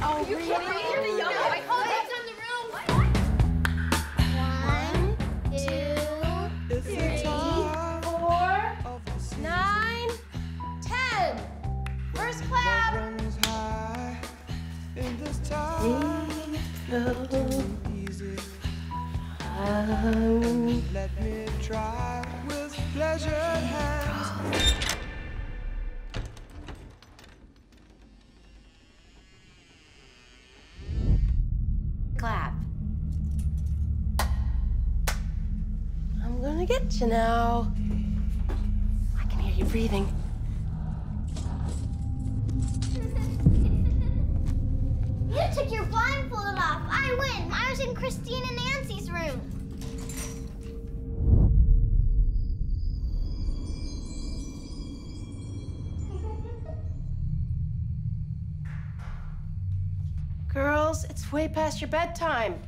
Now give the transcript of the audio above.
Oh, You really? can't be here to. I call it on the room. One, two, three, Four. Nine, ten. First clap. in this Let me try with pleasured gonna get you now. I can hear you breathing. You took your blindfold off. I win. I was in Christine and Nancy's room. Girls, it's way past your bedtime.